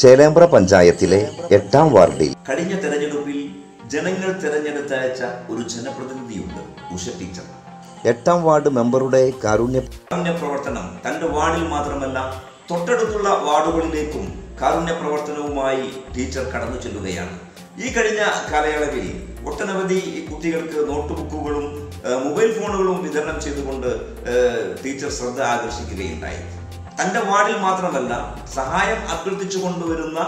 ചേലേമ്പ്ര പഞ്ചായത്തിലെ എട്ടാം വാർഡിൽ. കഴിഞ്ഞ തെരഞ്ഞെടുപ്പിൽ ജനങ്ങൾ തെരഞ്ഞെടുത്തയച്ച ഒരു ജനപ്രതിനിധിയുണ്ട് ഉഷ ടീച്ചർ. എട്ടാം വാർഡ് മെമ്പറുടെ കാരുണ്യ പ്രവർത്തനം തന്റെ വാർഡിൽ മാത്രമല്ല തൊട്ടടുത്തുള്ള വാർഡുകളിലേക്കും കാരുണ്യ പ്രവർത്തനവുമായി ടീച്ചർ കടന്നു ചെല്ലുകയാണ്. ഈ കഴിഞ്ഞ കാലയളവിൽ ഒട്ടനവധി കുട്ടികൾക്ക് നോട്ട്ബുക്കുകളും മൊബൈൽ ഫോണുകളും വിതരണം ചെയ്തുകൊണ്ട് ടീച്ചർ ശ്രദ്ധ ആകർഷിക്കുകയുണ്ടായി. തന്റെ വാർഡിൽ മാത്രമല്ല സഹായം അഭ്യർത്ഥിച്ചു കൊണ്ടുവരുന്ന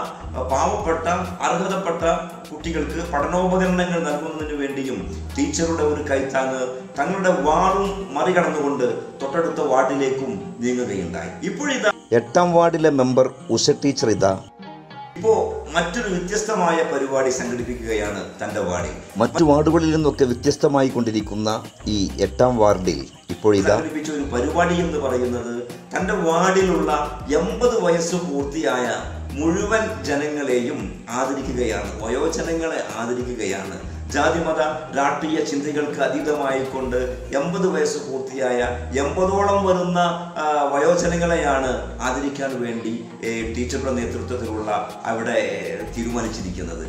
പാവപ്പെട്ട അർഹതപ്പെട്ട കുട്ടികൾക്ക് പഠനോപകരണങ്ങൾ നൽകുന്നതിന് വേണ്ടിയും ടീച്ചറുടെ ഒരു കൈത്താങ്ങ് തങ്ങളുടെ വാർഡും മറികടന്നുകൊണ്ട് തൊട്ടടുത്ത വാർഡിലേക്കും നീങ്ങുകയുണ്ടായി. ഇപ്പോഴിതാ എട്ടാം വാർഡിലെ മെമ്പർ ഉഷ ടീച്ചർ ഇതാ. ഇപ്പോ മറ്റൊരു വ്യത്യസ്തമായ പരിപാടി സംഘടിപ്പിക്കുകയാണ് തന്റെ വാർഡിൽ. മറ്റു വാർഡുകളിൽ നിന്നൊക്കെ വ്യത്യസ്തമായി കൊണ്ടിരിക്കുന്ന ഈ എട്ടാം വാർഡിൽ ഇപ്പോഴിതാ സംഘടിപ്പിച്ച ഒരു പരിപാടി എന്ന് പറയുന്നത് തന്റെ വാർഡിലുള്ള എൺപത് വയസ്സ് പൂർത്തിയായ മുഴുവൻ ജനങ്ങളെയും ആദരിക്കുകയാണ് വയോജനങ്ങളെ ആദരിക്കുകയാണ്. ജാതിമത രാഷ്ട്രീയ ചിന്തകൾക്ക് അതീതമായി കൊണ്ട് എൺപത് വയസ്സ് പൂർത്തിയായ എൺപതോളം വരുന്ന വയോജനങ്ങളെയാണ് ആദരിക്കാൻ വേണ്ടി ടീച്ചറുടെ നേതൃത്വത്തിലുള്ള അവിടെ തീരുമാനിച്ചിരിക്കുന്നത്.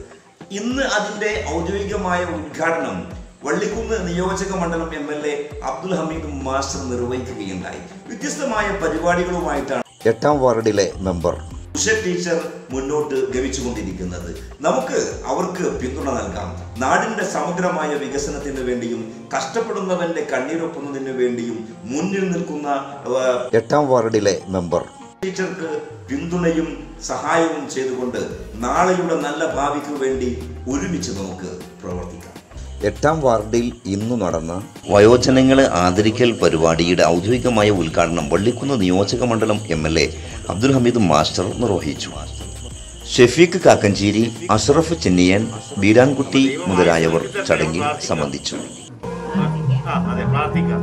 ഇന്ന് അതിന്റെ ഔദ്യോഗികമായ ഉദ്ഘാടനം വള്ളിക്കുന്ന് നിയോജക മണ്ഡലം M L A Abdul Hameed master നിർവഹിക്കുകയുണ്ടായി. വ്യത്യസ്തമായ പരിപാടികളുമായിട്ടാണ് എട്ടാം വാർഡിലെ മെമ്പർ. ഉഷ ടീച്ചർ മുന്നോട്ട് ഗമിച്ചുകൊണ്ടിരിക്കുന്നത് നമുക്ക് അവർക്ക് പിന്തുണ നൽകാം. നാടിന്റെ സമഗ്രമായ വികസനത്തിന് വേണ്ടിയും കഷ്ടപ്പെടുന്നവന്റെ കണ്ണീരൊപ്പുന്നതിന് വേണ്ടിയും മുന്നിൽ നിൽക്കുന്ന എട്ടാം വാർഡിലെ മെമ്പർ. ടീച്ചർക്ക് പിന്തുണയും സഹായവും ചെയ്തുകൊണ്ട് നാളെയുടെ നല്ല ഭാവിക്ക് വേണ്ടി ഒരുമിച്ച് നമുക്ക് പ്രവർത്തിക്കാം. എട്ടാം വാർഡിൽ ഇന്നു നടന്ന വയോജനങ്ങളെ ആദരിക്കൽ പരിപാടിയുടെ ഔദ്യോഗികമായ ഉദ്ഘാടനം വള്ളിക്കുന്ന് നിയോജക മണ്ഡലം M L A Abdul Hameed master നിർവഹിച്ചു. ഷെഫീഖ് കാക്കഞ്ചേരി അഷറഫ് ചെന്നിയൻ ബീരാൻകുട്ടി മുതലായവർ ചടങ്ങിൽ സംബന്ധിച്ചു. ആ അതെ പ്രാർത്ഥിക്കാം.